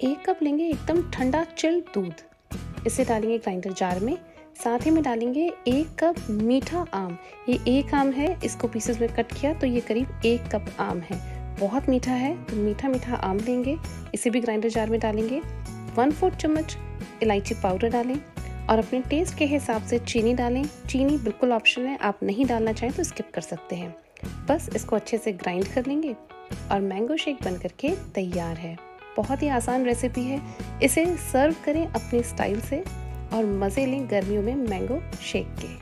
एक कप लेंगे एकदम ठंडा चिल दूध। इसे डालेंगे ग्राइंडर जार में। साथ ही में डालेंगे एक कप मीठा आम। ये एक आम है, इसको पीसेस में कट किया तो ये करीब एक कप आम है। बहुत मीठा है तो मीठा मीठा आम लेंगे। इसे भी ग्राइंडर जार में डालेंगे। वन फोर्थ चम्मच इलायची पाउडर डालें और अपने टेस्ट के हिसाब से चीनी डालें। चीनी बिल्कुल ऑप्शन है, आप नहीं डालना चाहें तो स्किप कर सकते हैं। बस इसको अच्छे से ग्राइंड कर लेंगे और मैंगो शेक बन करके तैयार है। बहुत ही आसान रेसिपी है। इसे सर्व करें अपने स्टाइल से और मज़े लें गर्मियों में मैंगो शेक के।